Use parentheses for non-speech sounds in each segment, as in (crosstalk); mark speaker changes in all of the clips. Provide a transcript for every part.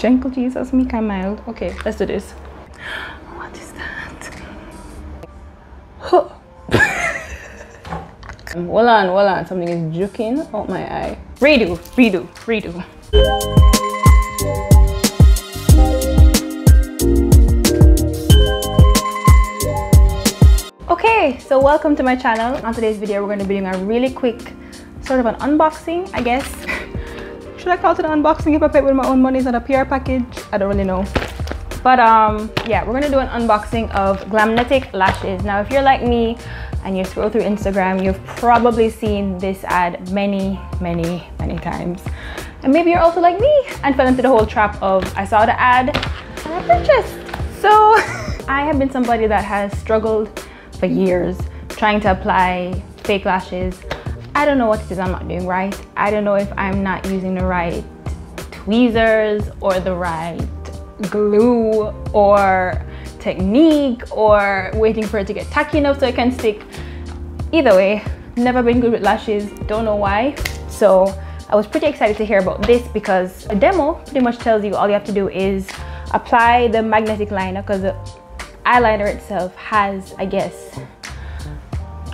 Speaker 1: Gentle Jesus, and mild. Okay, let's do this. What is that? Huh. (laughs) hold on, hold on. Something is juking out my eye. Redo, redo, redo. Okay, so welcome to my channel. On today's video, we're going to be doing a really quick sort of an unboxing, I guess. (laughs) Should I call it an unboxing if I pay with my own money? Is that a PR package? I don't really know. But um, yeah, we're gonna do an unboxing of Glamnetic lashes. Now, if you're like me and you scroll through Instagram, you've probably seen this ad many, many, many times. And maybe you're also like me and fell into the whole trap of I saw the ad and I purchased. So (laughs) I have been somebody that has struggled for years trying to apply fake lashes. I don't know what it is I'm not doing right. I don't know if I'm not using the right tweezers or the right glue or technique or waiting for it to get tacky enough so it can stick. Either way, never been good with lashes, don't know why. So I was pretty excited to hear about this because the demo pretty much tells you all you have to do is apply the magnetic liner because the eyeliner itself has, I guess,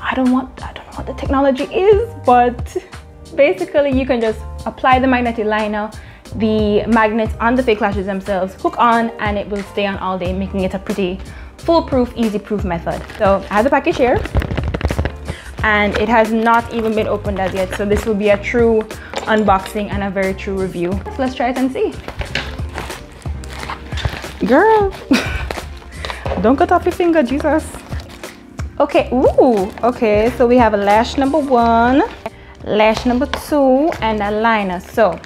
Speaker 1: I don't want, I don't what the technology is, but basically you can just apply the magnetic liner the magnets on the fake lashes themselves hook on and it will stay on all day making it a pretty foolproof easy proof method. So i have the package here and it has not even been opened as yet so this will be a true unboxing and a very true review. So let's try it and see. Girl (laughs) don't cut off your finger jesus okay ooh okay so we have a lash number one lash number two and a liner so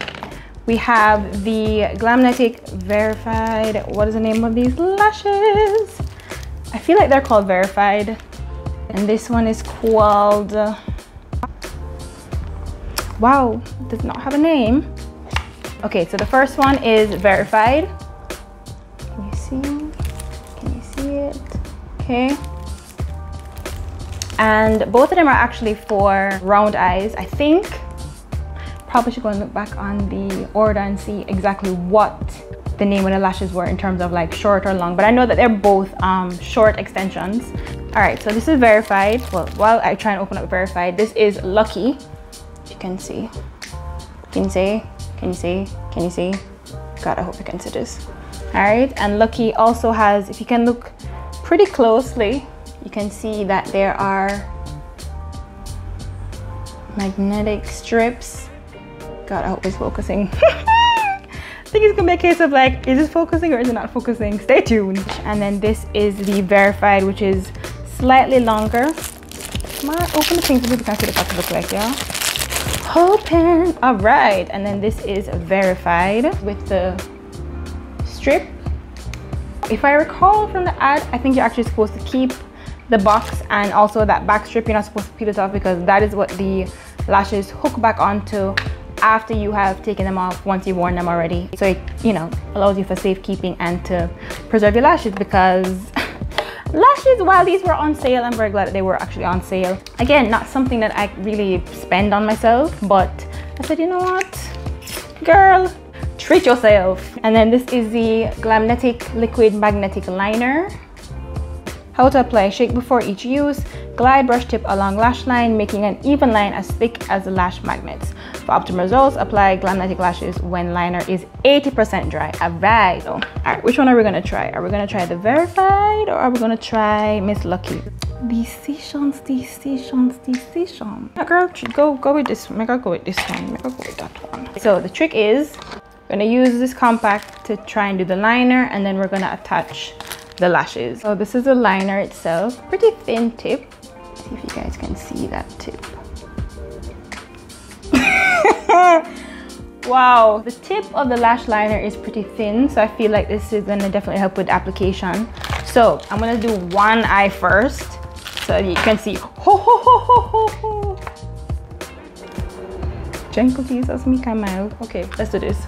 Speaker 1: we have the Glamnetic Verified. What is the name of these lashes? I feel like they're called Verified. And this one is called... Wow, does not have a name. Okay, so the first one is Verified. Can you see? Can you see it? Okay. And both of them are actually for round eyes, I think probably should go and look back on the order and see exactly what the name of the lashes were in terms of like short or long. But I know that they're both um, short extensions. All right so this is verified. Well while I try and open up verified this is lucky. You can see. Can you see? Can you see? Can you see? God I hope you can see this. All right and lucky also has if you can look pretty closely you can see that there are magnetic strips God, I hope it's focusing. (laughs) I think it's gonna be a case of like, is it focusing or is it not focusing? Stay tuned. And then this is the verified, which is slightly longer. Come on, open the thing so people can see what it look like, y'all. Open. All right, and then this is verified with the strip. If I recall from the ad, I think you're actually supposed to keep the box and also that back strip. You're not supposed to peel it off because that is what the lashes hook back onto after you have taken them off once you've worn them already. So it, you know, allows you for safekeeping and to preserve your lashes because (laughs) lashes, while these were on sale, I'm very glad that they were actually on sale. Again, not something that I really spend on myself, but I said, you know what, girl, treat yourself. And then this is the Glamnetic Liquid Magnetic Liner. How to apply, shake before each use, glide brush tip along lash line, making an even line as thick as the lash magnets. For optimal results, apply Glamnetic lashes when liner is 80% dry. Alright, so, alright, which one are we gonna try? Are we gonna try the verified or are we gonna try Miss Lucky? Decisions, decisions, decisions. Yeah, girl, go go with this. Make her go with this one. Make her go with that one. So the trick is, we're gonna use this compact to try and do the liner, and then we're gonna attach the lashes. So this is the liner itself, pretty thin tip. See if you guys can see that tip. (laughs) wow, the tip of the lash liner is pretty thin, so I feel like this is gonna definitely help with application. So I'm gonna do one eye first, so you can see. Ho, ho, ho, ho, ho, ho. Gentle Jesus, me mild. Okay, let's do this.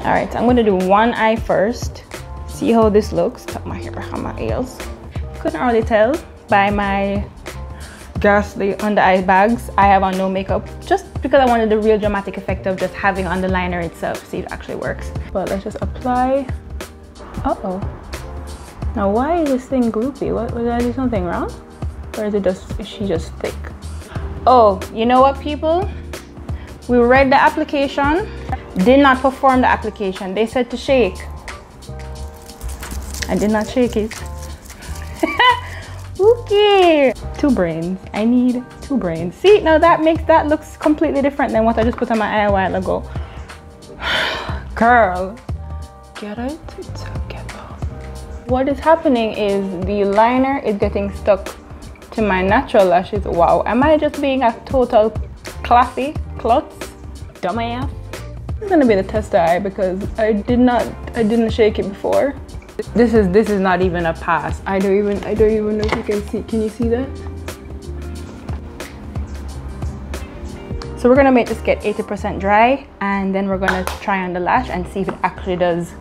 Speaker 1: All right, I'm gonna do one eye first. See how this looks. Tuck my hair behind my ears. Couldn't really tell by my ghastly under eye bags. I have on no makeup, just because I wanted the real dramatic effect of just having on the liner itself, see if it actually works. But let's just apply. Uh-oh. Now why is this thing gloopy? What, did I do something wrong? Or is it just, is she just thick? Oh, you know what people? We read the application, did not perform the application. They said to shake. I did not shake it. (laughs) okay. Two brains. I need two brains. See, now that makes that looks completely different than what I just put on my eye a while ago. (sighs) Girl, get it? It's okay. What is happening is the liner is getting stuck to my natural lashes. Wow, am I just being a total classy klutz dumbass? This is gonna be the tester eye because I did not, I didn't shake it before. This is this is not even a pass. I don't even I don't even know if you can see. Can you see that? So we're gonna make this get 80% dry and then we're gonna try on the lash and see if it actually does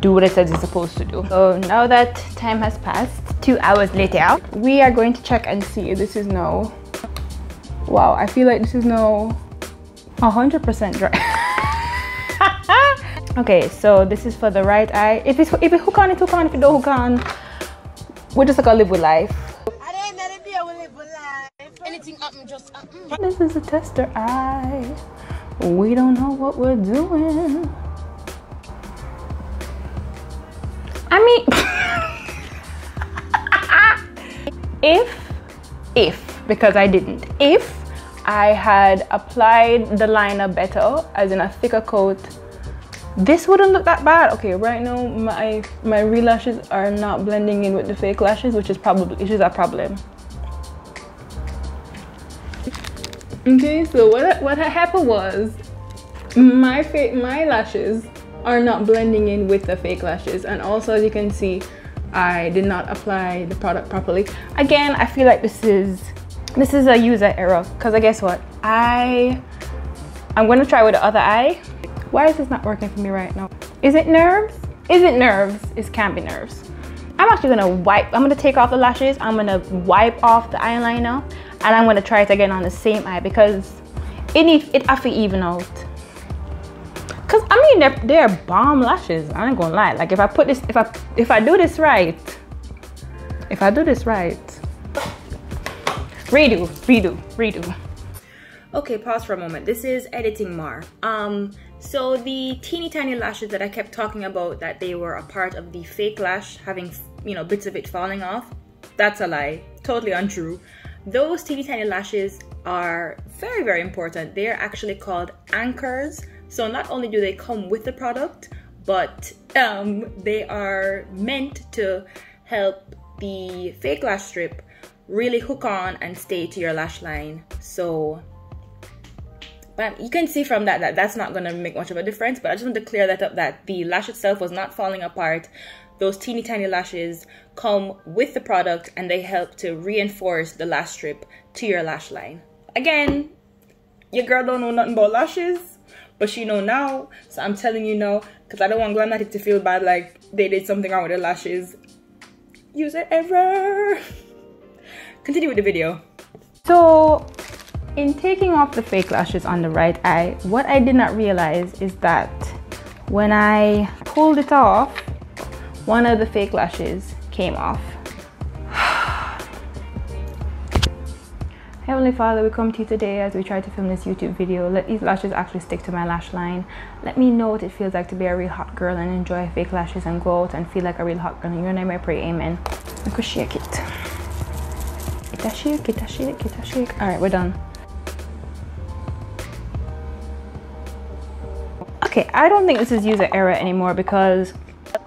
Speaker 1: do what it says it's supposed to do. So now that time has passed, two hours later, we are going to check and see if this is no. Wow, I feel like this is no 100% dry. (laughs) okay so this is for the right eye if it's if it hook on it hook on if it don't hook on we're just gonna live with life Anything happen, just happen. This is a tester eye. We don't know what we're doing. I mean, (laughs) if, if, because I didn't, if I had applied the liner better, as in a thicker coat this wouldn't look that bad. Okay right now my my real lashes are not blending in with the fake lashes which is probably which is a problem. Okay so what what happened was my fake my lashes are not blending in with the fake lashes. And also as you can see I did not apply the product properly. Again I feel like this is this is a user error. Because I guess what? I I'm gonna try with the other eye why is this not working for me right now? Is it nerves? Is it nerves? It can't be nerves. I'm actually gonna wipe, I'm gonna take off the lashes, I'm gonna wipe off the eyeliner, and I'm gonna try it again on the same eye because it needs, it have to even out. Cause I mean, they're, they're bomb lashes, I ain't gonna lie. Like if I put this, if I, if I do this right, if I do this right, redo, redo, redo. Okay, pause for a moment. This is editing Mar. Um, so the teeny tiny lashes that I kept talking about that they were a part of the fake lash having, you know, bits of it falling off, that's a lie, totally untrue. Those teeny tiny lashes are very, very important. They're actually called anchors. So not only do they come with the product, but um, they are meant to help the fake lash strip really hook on and stay to your lash line. So but you can see from that that that's not going to make much of a difference. But I just want to clear that up that the lash itself was not falling apart. Those teeny tiny lashes come with the product and they help to reinforce the lash strip to your lash line. Again, your girl don't know nothing about lashes, but she know now. So I'm telling you now, because I don't want Glamnetic to feel bad like they did something wrong with their lashes. User error. (laughs) Continue with the video. So in taking off the fake lashes on the right eye, what I did not realize is that when I pulled it off, one of the fake lashes came off. (sighs) Heavenly Father, we come to you today as we try to film this YouTube video. Let these lashes actually stick to my lash line. Let me know what it feels like to be a real hot girl and enjoy fake lashes and go out and feel like a real hot girl. In your name I pray, amen. I could shake it. Get a shake, get a shake, get a shake. All right, we're done. Okay, I don't think this is user error anymore because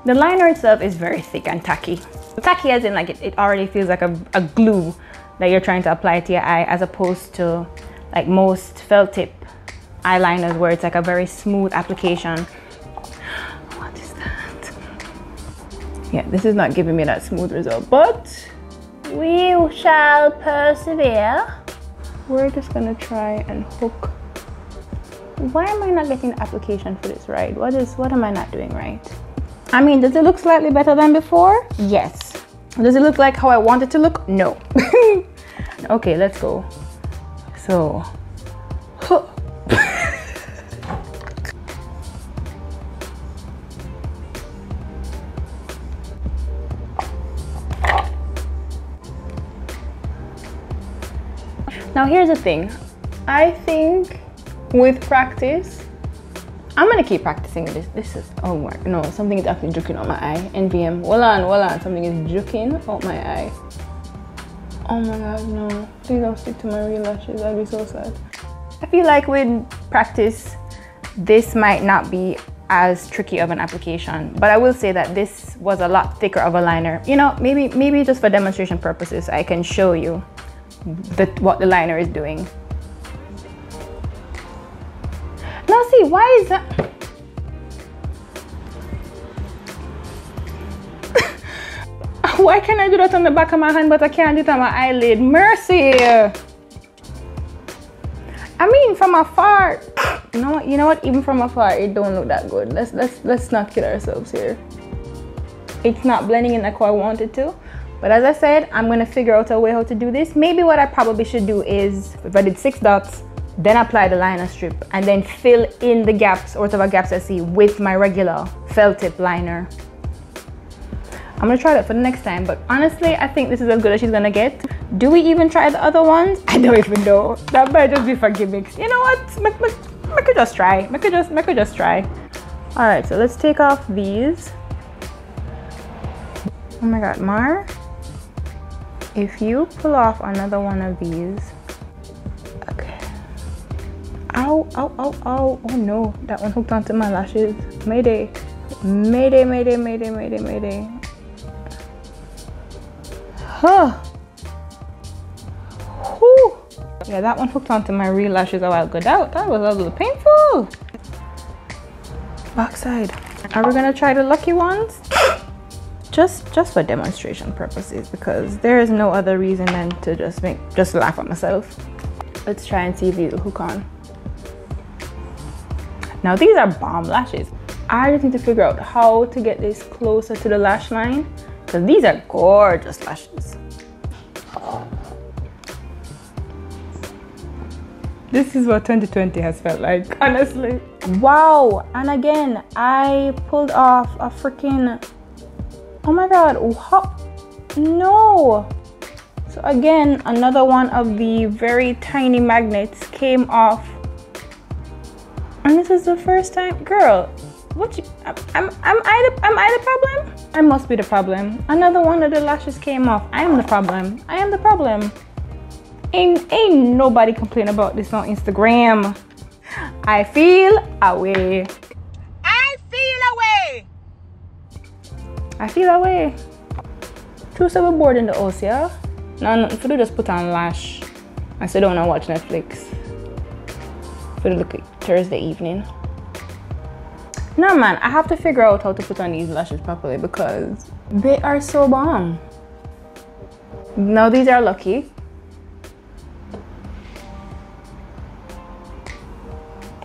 Speaker 1: the liner itself is very thick and tacky. Tacky as in like it, it already feels like a, a glue that you're trying to apply to your eye as opposed to like most felt tip eyeliners where it's like a very smooth application. (gasps) What is that? Yeah, this is not giving me that smooth result, but we shall persevere. We're just gonna try and hook why am I not getting application for this right? What is what am I not doing right? I mean, does it look slightly better than before? Yes. Does it look like how I want it to look? No. (laughs) okay, let's go. So, (laughs) now here's the thing. I think with practice, I'm gonna keep practicing this. This is, oh my, no, something is actually juking out my eye. NVM, hold on, hold on. Something is juking out my eye. Oh my God, no. Please don't stick to my real lashes. That'd be so sad. I feel like with practice, this might not be as tricky of an application but i will say that this was a lot thicker of a liner you know maybe maybe just for demonstration purposes i can show you the, what the liner is doing see why is that (laughs) why can i do that on the back of my hand but i can't do it on my eyelid mercy i mean from afar (sighs) you know what? You know what? Even from afar, it don't look that good. Let's let's let's not kid ourselves here. It's not blending in like I wanted to. But as I said, I'm gonna figure out a way how to do this. Maybe what I probably should do is if I did six dots, then apply the liner strip and then fill in the gaps or whatever gaps I see with my regular felt tip liner. I'm gonna try that for the next time, but honestly, I think this is as good as she's gonna get. Do we even try the other ones? (laughs) I don't even know. That might just be for gimmicks. You know what? I could just try. I could just, I could just try. All right, so let's take off these. Oh my God, Mar, if you pull off another one of these. Ow, ow, ow, ow, oh no, that one hooked onto my lashes. Mayday, mayday, mayday, mayday, mayday, mayday. Huh. Yeah, that one hooked onto my real lashes a while ago. That, that was a little painful. Backside. Are we gonna try the lucky ones? (coughs) Just, just for demonstration purposes because there is no other reason than to just make, just laugh at myself. Let's try and see if will hook on. Now these are bomb lashes. I just need to figure out how to get this closer to the lash line because these are gorgeous lashes. This is what 2020 has felt like, honestly. Wow, and again, I pulled off a freaking, oh my God, what? No. So again, another one of the very tiny magnets came off. And this is the first time, girl, what you, am, am, I the, am I the problem? I must be the problem. Another one of the lashes came off. I am the problem. I am the problem. Ain't, ain't nobody complain about this on Instagram. I feel away.
Speaker 2: I feel away.
Speaker 1: I feel away. Two seven board in the house, yeah? No, if you do just put on lash. I still don't want to watch Netflix. For the look at Thursday evening. No man, I have to figure out how to put on these lashes properly because they are so bomb. Now these are lucky.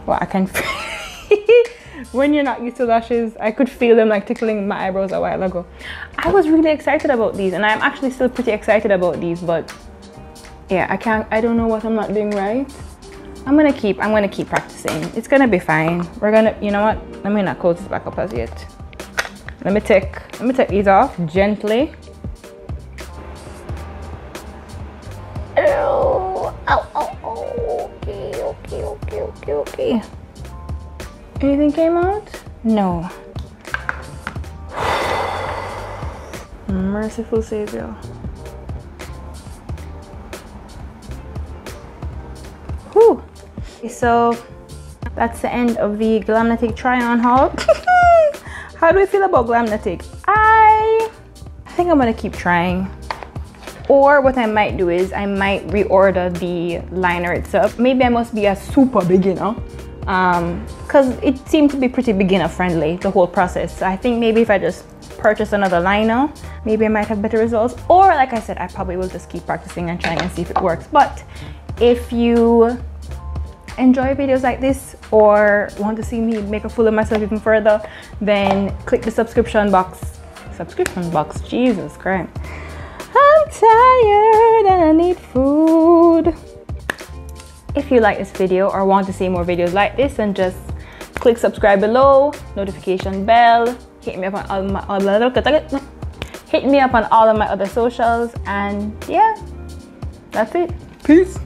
Speaker 1: well I can (laughs) when you're not used to lashes I could feel them like tickling my eyebrows a while ago I was really excited about these and I'm actually still pretty excited about these but yeah I can't I don't know what I'm not doing right I'm gonna keep I'm gonna keep practicing it's gonna be fine we're gonna you know what let me not close this back up as yet let me take let me take these off gently okay, okay. Okay okay okay anything came out? No. Merciful Savior. Whew. So that's the end of the Glamnetic try-on haul. (laughs) How do we feel about Glamnetic? I, I think I'm gonna keep trying. Or what I might do is I might reorder the liner itself. Maybe I must be a super beginner because um, it seemed to be pretty beginner friendly, the whole process. So I think maybe if I just purchase another liner, maybe I might have better results. Or like I said, I probably will just keep practicing and trying and see if it works. But if you enjoy videos like this or want to see me make a fool of myself even further, then click the subscription box. Subscription box, Jesus Christ. I'm tired and I need food. If you like this video or want to see more videos like this, then just click subscribe below, notification bell, hit me up on all my other hit me up on all of my other socials and yeah, that's it. Peace.